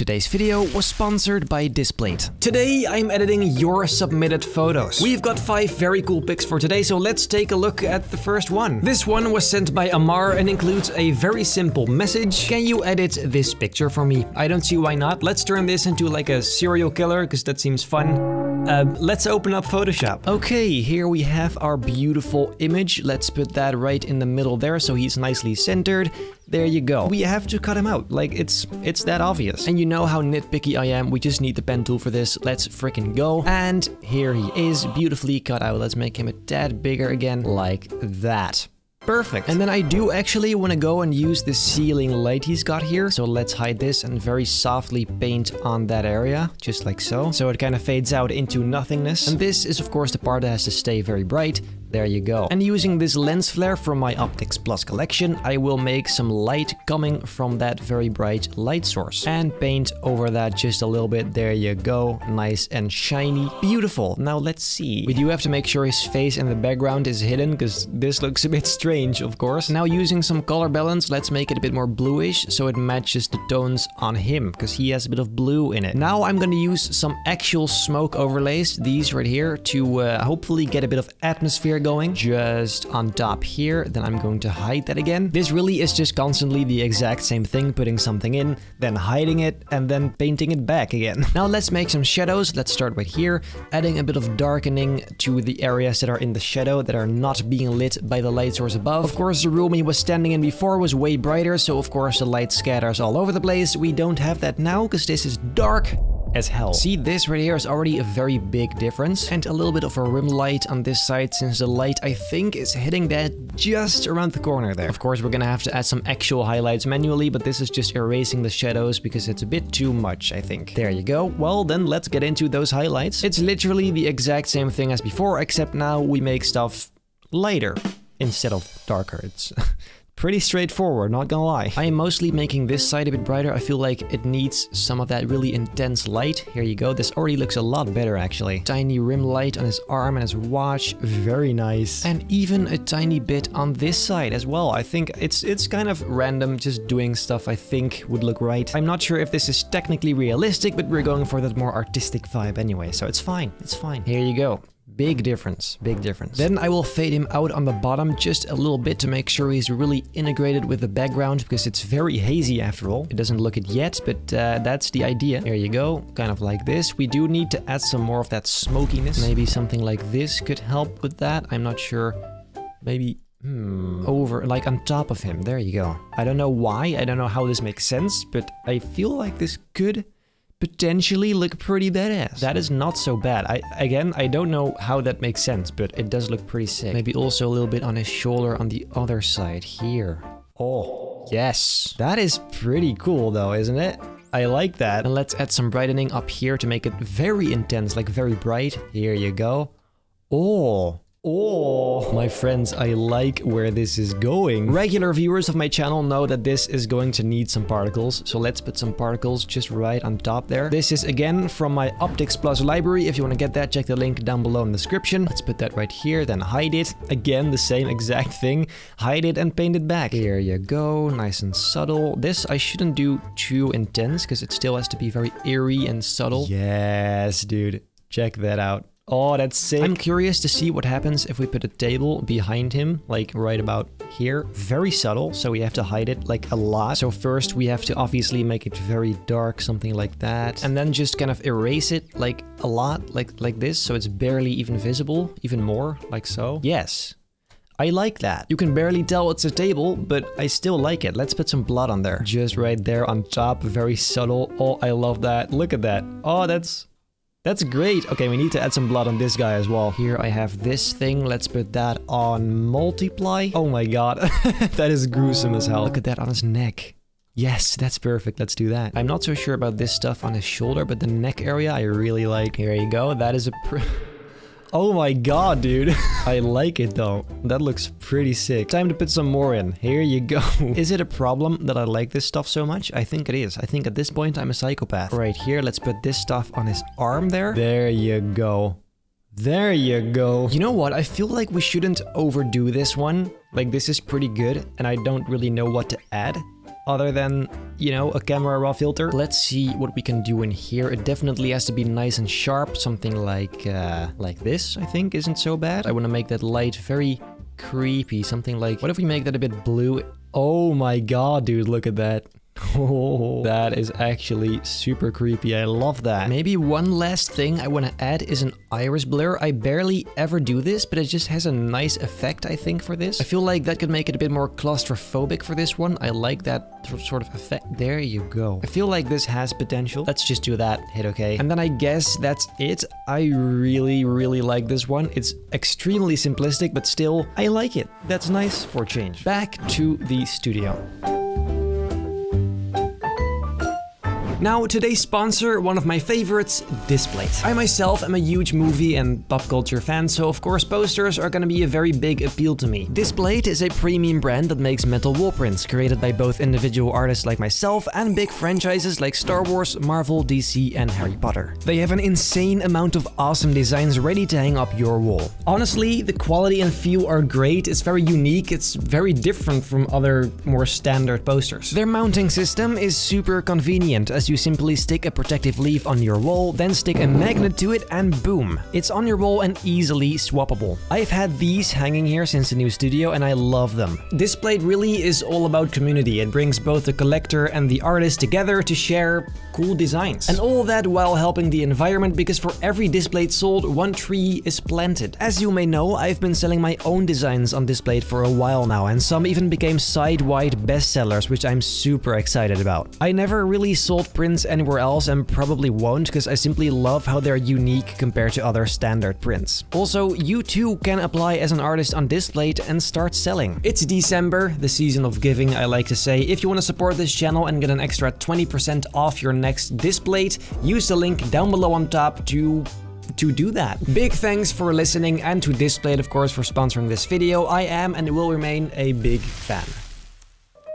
Today's video was sponsored by Displate. Today I'm editing your submitted photos. We've got five very cool pics for today, so let's take a look at the first one. This one was sent by Amar and includes a very simple message. Can you edit this picture for me? I don't see why not. Let's turn this into like a serial killer, because that seems fun. Uh, let's open up Photoshop. Okay, here we have our beautiful image. Let's put that right in the middle there so he's nicely centered. There you go. We have to cut him out. Like, it's it's that obvious. And you know how nitpicky I am. We just need the pen tool for this. Let's freaking go. And here he is, beautifully cut out. Let's make him a tad bigger again, like that. Perfect. And then I do actually want to go and use the ceiling light he's got here. So let's hide this and very softly paint on that area, just like so. So it kind of fades out into nothingness. And this is of course the part that has to stay very bright. There you go. And using this lens flare from my Optics Plus collection, I will make some light coming from that very bright light source. And paint over that just a little bit. There you go. Nice and shiny. Beautiful. Now let's see. We do have to make sure his face in the background is hidden, because this looks a bit strange, of course. Now using some color balance, let's make it a bit more bluish, so it matches the tones on him, because he has a bit of blue in it. Now I'm going to use some actual smoke overlays, these right here, to uh, hopefully get a bit of atmosphere going just on top here. Then I'm going to hide that again. This really is just constantly the exact same thing, putting something in, then hiding it, and then painting it back again. Now let's make some shadows. Let's start right here, adding a bit of darkening to the areas that are in the shadow that are not being lit by the light source above. Of course, the room he was standing in before was way brighter, so of course the light scatters all over the place. We don't have that now, because this is dark as hell. See, this right here is already a very big difference. And a little bit of a rim light on this side, since the light, I think, is hitting that just around the corner there. Of course, we're gonna have to add some actual highlights manually, but this is just erasing the shadows because it's a bit too much, I think. There you go. Well, then let's get into those highlights. It's literally the exact same thing as before, except now we make stuff lighter instead of darker. It's Pretty straightforward, not gonna lie. I am mostly making this side a bit brighter. I feel like it needs some of that really intense light. Here you go. This already looks a lot better, actually. Tiny rim light on his arm and his watch. Very nice. And even a tiny bit on this side as well. I think it's it's kind of random, just doing stuff I think would look right. I'm not sure if this is technically realistic, but we're going for that more artistic vibe anyway, so it's fine. It's fine. Here you go. Big difference, big difference. Then I will fade him out on the bottom just a little bit to make sure he's really integrated with the background because it's very hazy after all. It doesn't look it yet, but uh, that's the idea. There you go, kind of like this. We do need to add some more of that smokiness. Maybe something like this could help with that. I'm not sure. Maybe Hmm. Over, like on top of him. There you go. I don't know why, I don't know how this makes sense, but I feel like this could potentially look pretty badass. That is not so bad. I Again, I don't know how that makes sense, but it does look pretty sick. Maybe also a little bit on his shoulder on the other side here. Oh, yes. That is pretty cool though, isn't it? I like that. And let's add some brightening up here to make it very intense, like very bright. Here you go. Oh, Oh, my friends, I like where this is going. Regular viewers of my channel know that this is going to need some particles, so let's put some particles just right on top there. This is again from my Optics Plus library. If you want to get that, check the link down below in the description. Let's put that right here, then hide it. Again, the same exact thing. Hide it and paint it back. Here you go, nice and subtle. This I shouldn't do too intense, because it still has to be very eerie and subtle. Yes, dude. Check that out. Oh, that's sick. I'm curious to see what happens if we put a table behind him, like right about here. Very subtle, so we have to hide it like a lot. So first we have to obviously make it very dark, something like that. And then just kind of erase it like a lot, like, like this, so it's barely even visible, even more, like so. Yes, I like that. You can barely tell it's a table, but I still like it. Let's put some blood on there. Just right there on top, very subtle. Oh, I love that. Look at that. Oh, that's that's great. Okay, we need to add some blood on this guy as well. Here I have this thing. Let's put that on multiply. Oh my god. that is gruesome as hell. Look at that on his neck. Yes, that's perfect. Let's do that. I'm not so sure about this stuff on his shoulder, but the neck area I really like. Here you go. That is a... Oh my god, dude. I like it though. That looks pretty sick. Time to put some more in. Here you go. is it a problem that I like this stuff so much? I think it is. I think at this point I'm a psychopath. Right here, let's put this stuff on his arm there. There you go. There you go. You know what? I feel like we shouldn't overdo this one. Like, this is pretty good, and I don't really know what to add other than, you know, a camera raw filter. Let's see what we can do in here. It definitely has to be nice and sharp. Something like, uh, like this, I think, isn't so bad. I want to make that light very creepy. Something like, what if we make that a bit blue? Oh my god, dude, look at that. Oh, that is actually super creepy. I love that. Maybe one last thing I want to add is an iris blur. I barely ever do this, but it just has a nice effect, I think, for this. I feel like that could make it a bit more claustrophobic for this one. I like that sort of effect. There you go. I feel like this has potential. Let's just do that. Hit OK. And then I guess that's it. I really, really like this one. It's extremely simplistic, but still, I like it. That's nice for change. Back to the studio. Now, today's sponsor, one of my favorites, Displate. I myself am a huge movie and pop culture fan, so of course posters are gonna be a very big appeal to me. Displate is a premium brand that makes metal wall prints, created by both individual artists like myself and big franchises like Star Wars, Marvel, DC and Harry Potter. They have an insane amount of awesome designs ready to hang up your wall. Honestly, the quality and feel are great, it's very unique, it's very different from other more standard posters. Their mounting system is super convenient as you simply stick a protective leaf on your wall, then stick a magnet to it and boom, it's on your wall and easily swappable. I've had these hanging here since the new studio and I love them. Displate really is all about community. It brings both the collector and the artist together to share cool designs. And all that while helping the environment because for every Displate sold, one tree is planted. As you may know, I've been selling my own designs on Displate for a while now and some even became site-wide bestsellers, which I'm super excited about. I never really sold prints anywhere else and probably won't because I simply love how they're unique compared to other standard prints. Also, you too can apply as an artist on Displate and start selling. It's December, the season of giving I like to say. If you want to support this channel and get an extra 20% off your next Displate, use the link down below on top to to do that. Big thanks for listening and to Displate of course for sponsoring this video. I am and will remain a big fan.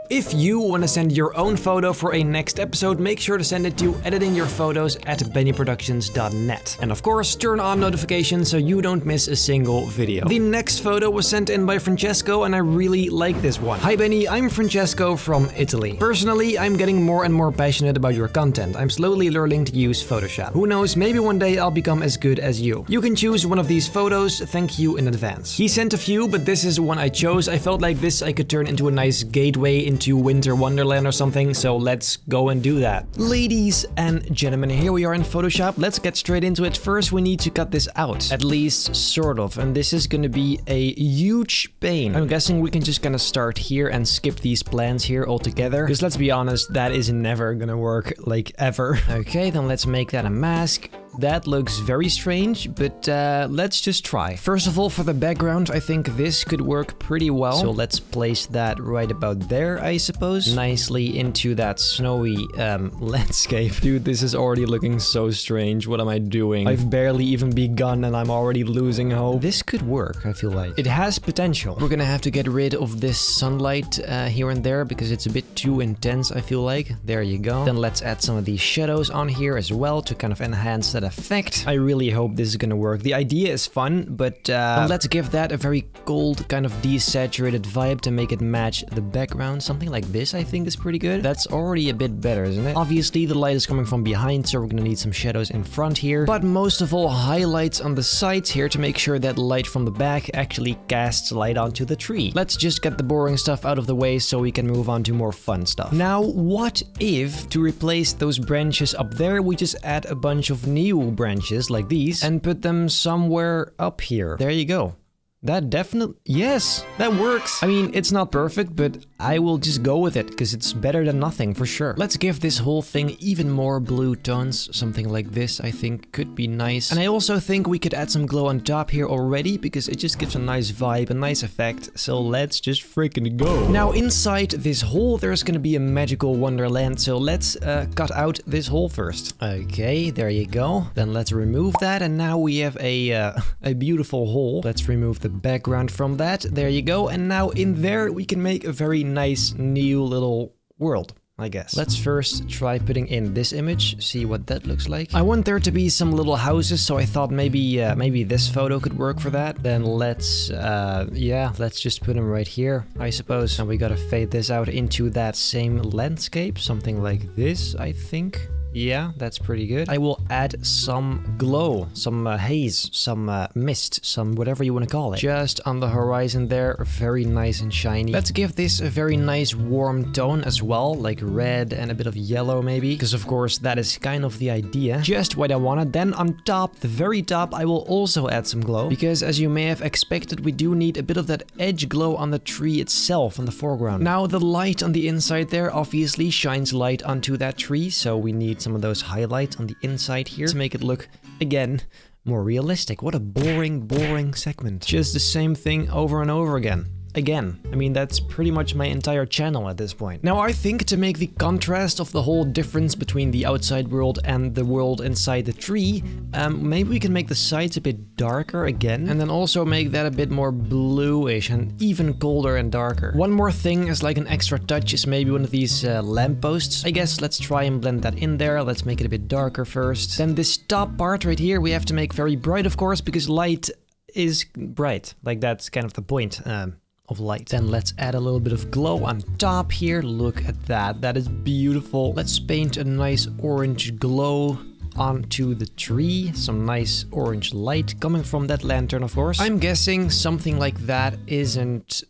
If you want to send your own photo for a next episode, make sure to send it to editingyourphotos at bennyproductions.net. And of course, turn on notifications so you don't miss a single video. The next photo was sent in by Francesco and I really like this one. Hi Benny, I'm Francesco from Italy. Personally, I'm getting more and more passionate about your content. I'm slowly learning to use Photoshop. Who knows, maybe one day I'll become as good as you. You can choose one of these photos, thank you in advance. He sent a few, but this is one I chose. I felt like this I could turn into a nice gateway in into Winter Wonderland or something, so let's go and do that. Ladies and gentlemen, here we are in Photoshop. Let's get straight into it. First, we need to cut this out, at least sort of, and this is gonna be a huge pain. I'm guessing we can just gonna start here and skip these plans here altogether, because let's be honest, that is never gonna work, like, ever. Okay, then let's make that a mask. That looks very strange, but uh, let's just try. First of all, for the background, I think this could work pretty well. So let's place that right about there, I suppose. Nicely into that snowy um, landscape. Dude, this is already looking so strange. What am I doing? I've barely even begun and I'm already losing hope. This could work, I feel like. It has potential. We're gonna have to get rid of this sunlight uh, here and there because it's a bit too intense, I feel like. There you go. Then let's add some of these shadows on here as well to kind of enhance that effect. I really hope this is gonna work. The idea is fun, but uh, let's give that a very gold kind of desaturated vibe to make it match the background. Something like this I think is pretty good. That's already a bit better, isn't it? Obviously the light is coming from behind, so we're gonna need some shadows in front here. But most of all, highlights on the sides here to make sure that light from the back actually casts light onto the tree. Let's just get the boring stuff out of the way so we can move on to more fun stuff. Now, what if, to replace those branches up there, we just add a bunch of new branches like these and put them somewhere up here. There you go. That definitely... Yes, that works. I mean, it's not perfect, but I will just go with it, because it's better than nothing, for sure. Let's give this whole thing even more blue tones. Something like this, I think, could be nice. And I also think we could add some glow on top here already, because it just gives a nice vibe, a nice effect. So let's just freaking go. Now, inside this hole, there's gonna be a magical wonderland, so let's uh, cut out this hole first. Okay, there you go. Then let's remove that, and now we have a, uh, a beautiful hole. Let's remove the background from that. There you go. And now in there we can make a very nice new little world. I guess. Let's first try putting in this image, see what that looks like. I want there to be some little houses, so I thought maybe uh, maybe this photo could work for that. Then let's, uh, yeah, let's just put them right here, I suppose. And we gotta fade this out into that same landscape, something like this, I think. Yeah, that's pretty good. I will add some glow, some uh, haze, some uh, mist, some whatever you want to call it. Just on the horizon there, very nice and shiny. Let's give this a very nice warm tone as well, like red and a bit of yellow maybe, because of course that is kind of the idea. Just what I wanted. Then on top, the very top, I will also add some glow, because as you may have expected, we do need a bit of that edge glow on the tree itself in the foreground. Now the light on the inside there obviously shines light onto that tree, so we need some of those highlights on the inside here to make it look, again, more realistic. What a boring, boring segment. Just the same thing over and over again again. I mean, that's pretty much my entire channel at this point. Now, I think to make the contrast of the whole difference between the outside world and the world inside the tree, um, maybe we can make the sides a bit darker again, and then also make that a bit more bluish and even colder and darker. One more thing as like an extra touch is maybe one of these uh, lampposts. I guess let's try and blend that in there. Let's make it a bit darker first. Then this top part right here, we have to make very bright, of course, because light is bright. Like that's kind of the point. Um, of light. Then let's add a little bit of glow on top here. Look at that. That is beautiful. Let's paint a nice orange glow onto the tree. Some nice orange light coming from that lantern, of course. I'm guessing something like that isn't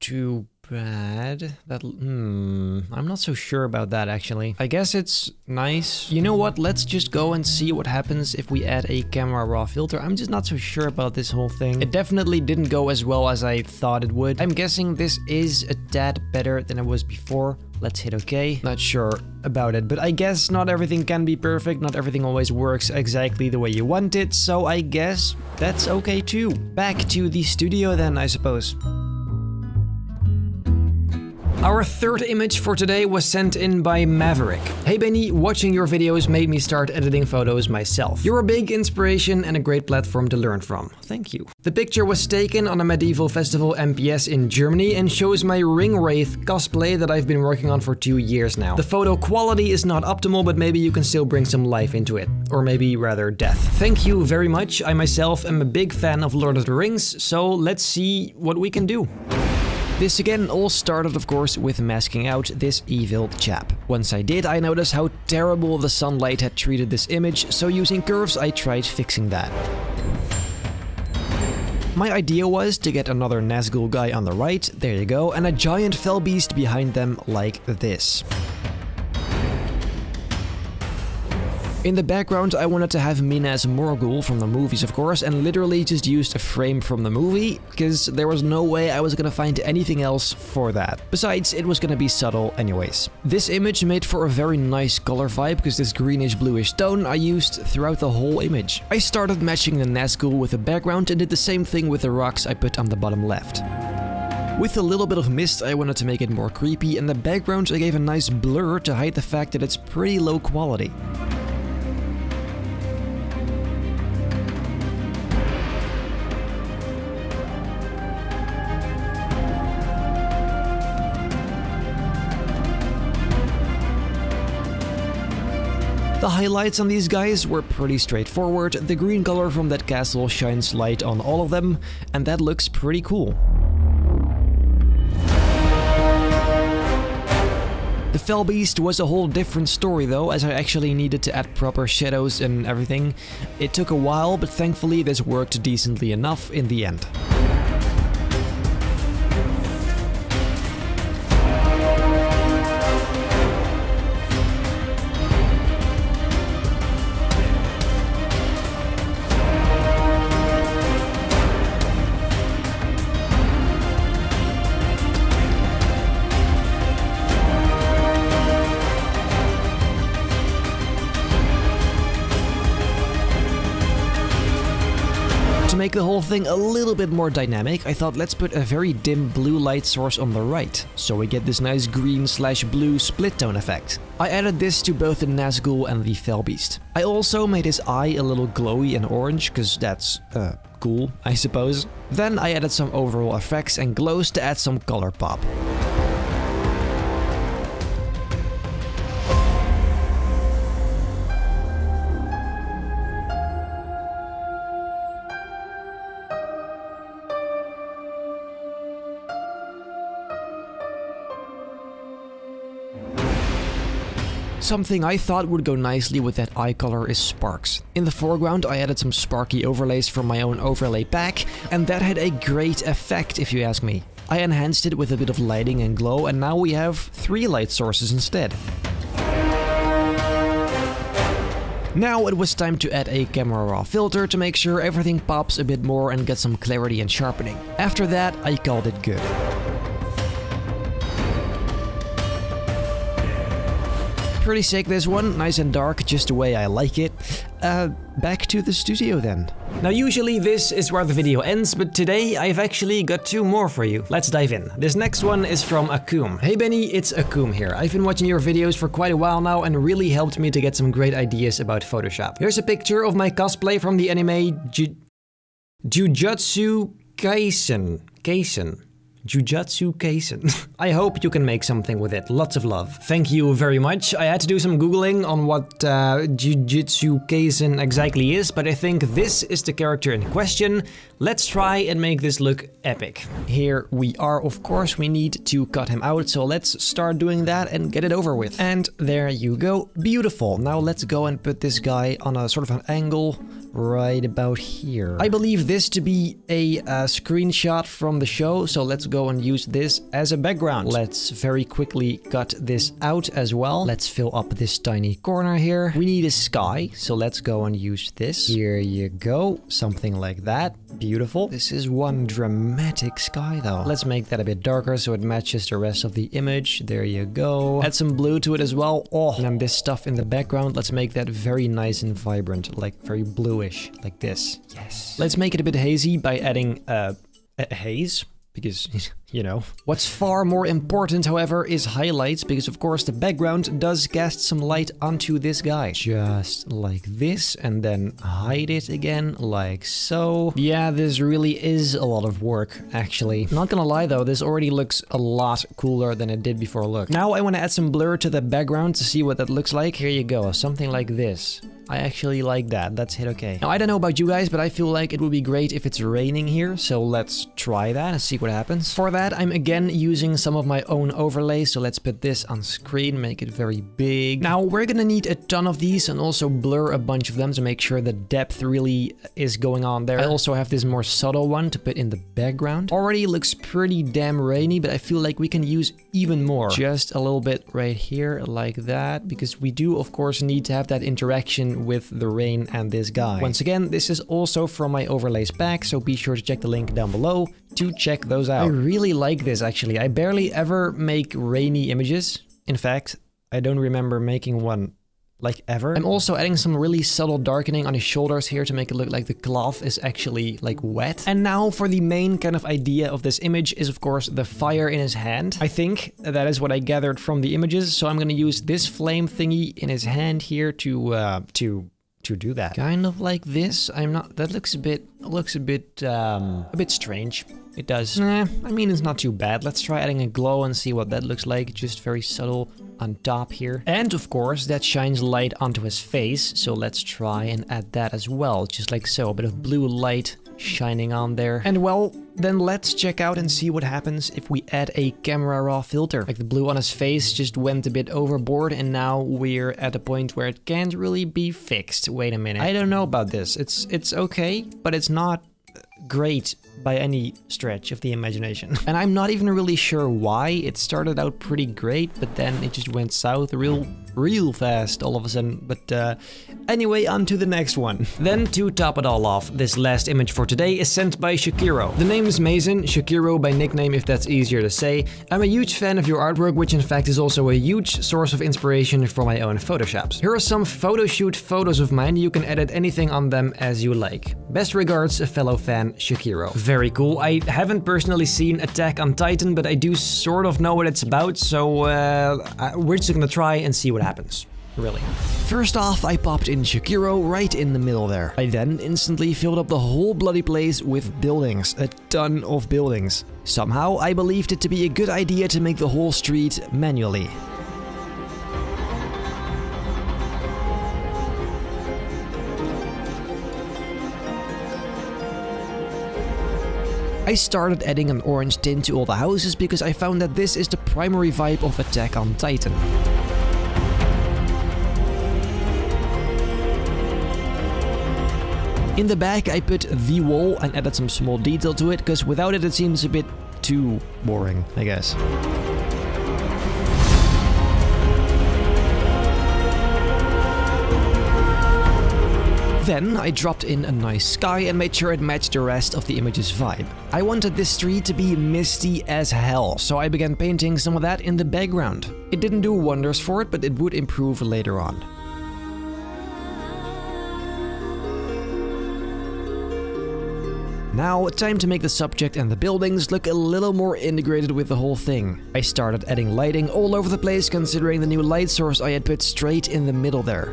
too bad. That, hmm, I'm not so sure about that actually. I guess it's nice. You know what, let's just go and see what happens if we add a camera raw filter. I'm just not so sure about this whole thing. It definitely didn't go as well as I thought it would. I'm guessing this is a tad better than it was before. Let's hit OK. Not sure about it, but I guess not everything can be perfect. Not everything always works exactly the way you want it, so I guess that's okay too. Back to the studio then, I suppose. Our third image for today was sent in by Maverick. Hey Benny, watching your videos made me start editing photos myself. You're a big inspiration and a great platform to learn from. Thank you. The picture was taken on a medieval festival MPS in Germany and shows my Ring Wraith cosplay that I've been working on for two years now. The photo quality is not optimal, but maybe you can still bring some life into it. Or maybe rather death. Thank you very much. I myself am a big fan of Lord of the Rings, so let's see what we can do. This again all started of course with masking out this evil chap. Once I did, I noticed how terrible the sunlight had treated this image, so using curves I tried fixing that. My idea was to get another Nazgul guy on the right, there you go, and a giant fell beast behind them like this. In the background I wanted to have Minas Morgul from the movies of course and literally just used a frame from the movie because there was no way I was gonna find anything else for that. Besides, it was gonna be subtle anyways. This image made for a very nice color vibe because this greenish bluish tone I used throughout the whole image. I started matching the Nazgul with the background and did the same thing with the rocks I put on the bottom left. With a little bit of mist I wanted to make it more creepy and the background I gave a nice blur to hide the fact that it's pretty low quality. The highlights on these guys were pretty straightforward, the green color from that castle shines light on all of them, and that looks pretty cool. The Fell Beast was a whole different story though, as I actually needed to add proper shadows and everything. It took a while, but thankfully this worked decently enough in the end. The whole thing a little bit more dynamic, I thought let's put a very dim blue light source on the right, so we get this nice green slash blue split tone effect. I added this to both the Nazgul and the Fellbeast. I also made his eye a little glowy and orange, cause that's, uh, cool, I suppose. Then I added some overall effects and glows to add some color pop. Something I thought would go nicely with that eye color is sparks. In the foreground I added some sparky overlays from my own overlay pack, and that had a great effect if you ask me. I enhanced it with a bit of lighting and glow, and now we have three light sources instead. Now it was time to add a camera raw filter to make sure everything pops a bit more and get some clarity and sharpening. After that, I called it good. Pretty sick this one, nice and dark, just the way I like it. Uh, back to the studio then. Now usually this is where the video ends, but today I've actually got two more for you. Let's dive in. This next one is from Akum. Hey Benny, it's Akum here. I've been watching your videos for quite a while now and really helped me to get some great ideas about Photoshop. Here's a picture of my cosplay from the anime Ju Jujutsu Kaisen. Kaisen. Jujutsu Kaisen. I hope you can make something with it. Lots of love. Thank you very much. I had to do some googling on what uh, Jujutsu Kaisen exactly is, but I think this is the character in question. Let's try and make this look epic. Here we are, of course, we need to cut him out, so let's start doing that and get it over with. And there you go. Beautiful. Now let's go and put this guy on a sort of an angle right about here. I believe this to be a, a screenshot from the show, so let's go and use this as a background. Let's very quickly cut this out as well. Let's fill up this tiny corner here. We need a sky, so let's go and use this. Here you go, something like that. Beautiful. This is one dramatic sky though. Let's make that a bit darker so it matches the rest of the image. There you go. Add some blue to it as well. Oh, and then this stuff in the background, let's make that very nice and vibrant, like very bluish, like this. Yes. Let's make it a bit hazy by adding uh, a haze because, you know. What's far more important, however, is highlights, because of course the background does cast some light onto this guy. Just like this, and then hide it again, like so. Yeah, this really is a lot of work, actually. Not gonna lie though, this already looks a lot cooler than it did before look. Now I want to add some blur to the background to see what that looks like. Here you go, something like this. I actually like that. That's hit okay. Now, I don't know about you guys, but I feel like it would be great if it's raining here. So let's try that and see what happens. For that, I'm again using some of my own overlays. So let's put this on screen, make it very big. Now, we're gonna need a ton of these and also blur a bunch of them to make sure the depth really is going on there. I uh. also have this more subtle one to put in the background. Already looks pretty damn rainy, but I feel like we can use even more. Just a little bit right here, like that, because we do, of course, need to have that interaction with the rain and this guy. Once again, this is also from my overlays pack, so be sure to check the link down below to check those out. I really like this actually. I barely ever make rainy images. In fact, I don't remember making one like ever. I'm also adding some really subtle darkening on his shoulders here to make it look like the cloth is actually like wet. And now for the main kind of idea of this image is of course the fire in his hand. I think that is what I gathered from the images. So I'm going to use this flame thingy in his hand here to, uh, to to do that. Kind of like this. I'm not, that looks a bit, looks a bit, um, a bit strange. It does. Nah, I mean, it's not too bad. Let's try adding a glow and see what that looks like. Just very subtle on top here. And of course, that shines light onto his face. So let's try and add that as well. Just like so, a bit of blue light shining on there. And well, then let's check out and see what happens if we add a camera raw filter. Like the blue on his face just went a bit overboard and now we're at a point where it can't really be fixed. Wait a minute. I don't know about this. It's it's okay, but it's not great by any stretch of the imagination. and I'm not even really sure why. It started out pretty great, but then it just went south real real fast all of a sudden. But uh, anyway, on to the next one. Then to top it all off, this last image for today is sent by Shakiro. The name is Mason, Shakiro by nickname if that's easier to say. I'm a huge fan of your artwork, which in fact is also a huge source of inspiration for my own photoshops. Here are some photo shoot photos of mine, you can edit anything on them as you like. Best regards, a fellow fan, Shakiro. Very cool. I haven't personally seen Attack on Titan, but I do sort of know what it's about, so uh, we're just gonna try and see what happens really. First off, I popped in Shakiro right in the middle there. I then instantly filled up the whole bloody place with buildings, a ton of buildings. Somehow, I believed it to be a good idea to make the whole street manually. I started adding an orange tint to all the houses because I found that this is the primary vibe of Attack on Titan. In the back I put the wall and added some small detail to it, because without it it seems a bit too boring, I guess. Then I dropped in a nice sky and made sure it matched the rest of the image's vibe. I wanted this street to be misty as hell, so I began painting some of that in the background. It didn't do wonders for it, but it would improve later on. Now, time to make the subject and the buildings look a little more integrated with the whole thing. I started adding lighting all over the place considering the new light source I had put straight in the middle there.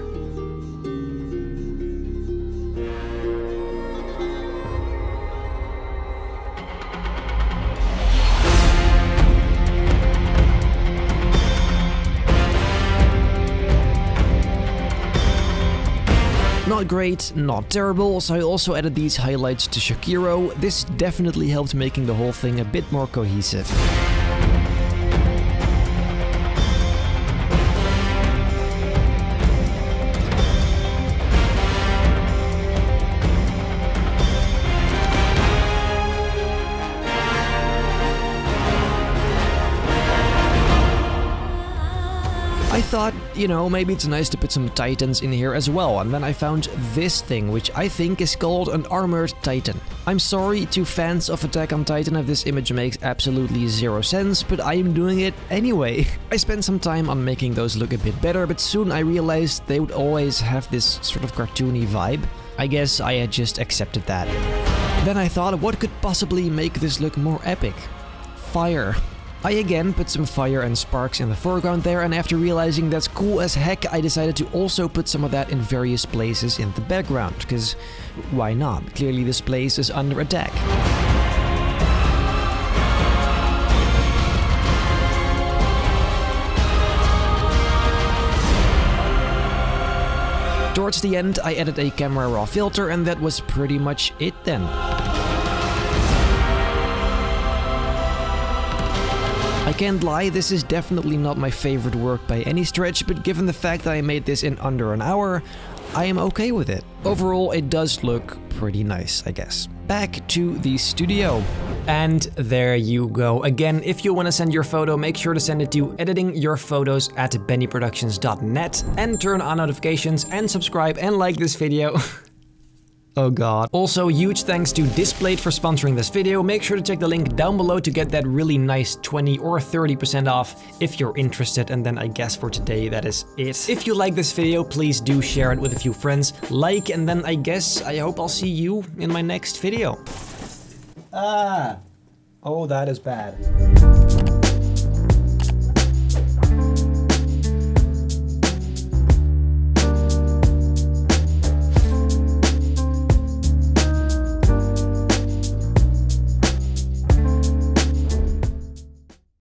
Not great, not terrible, so I also added these highlights to Shakiro. This definitely helped making the whole thing a bit more cohesive. Thought, you know, maybe it's nice to put some titans in here as well, and then I found this thing, which I think is called an armored titan. I'm sorry to fans of Attack on Titan if this image makes absolutely zero sense, but I am doing it anyway. I spent some time on making those look a bit better, but soon I realized they would always have this sort of cartoony vibe. I guess I had just accepted that. Then I thought, what could possibly make this look more epic? Fire. I again put some fire and sparks in the foreground there and after realizing that's cool as heck I decided to also put some of that in various places in the background, because why not? Clearly this place is under attack. Towards the end I added a camera raw filter and that was pretty much it then. Can't lie, this is definitely not my favorite work by any stretch, but given the fact that I made this in under an hour, I am okay with it. Overall, it does look pretty nice, I guess. Back to the studio. And there you go. Again, if you want to send your photo, make sure to send it to editingyourphotos at bennyproductions.net and turn on notifications and subscribe and like this video. Oh god. Also, huge thanks to Displate for sponsoring this video. Make sure to check the link down below to get that really nice 20 or 30% off if you're interested. And then I guess for today, that is it. If you like this video, please do share it with a few friends. Like, and then I guess I hope I'll see you in my next video. Ah. Oh, that is bad.